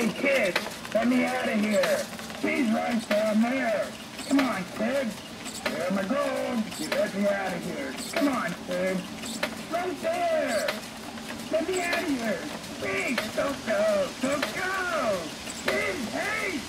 Hey, kid, let me out of here. These rights down there. Come on, kid. There are my gold. Let me out of here. Come on, kid. Right there. Let me out of here. Please, don't go. Don't go. Kid, hey.